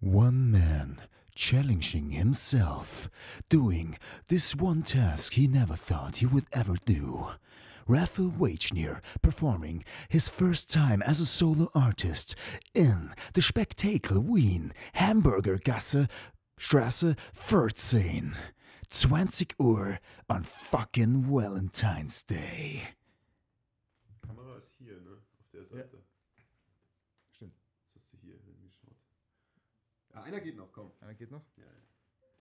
One man challenging himself, doing this one task he never thought he would ever do. Rafael Wagner performing his first time as a solo artist in the Spektakel Wien, Hamburger Gasse, Straße 14. 20 Uhr on fucking Valentine's Day. Kamera ist hier, ne? Auf der Seite. Stimmt. Jetzt hast du hier hingeschaut. Einer geht noch, komm. Einer geht noch? Ja, ja.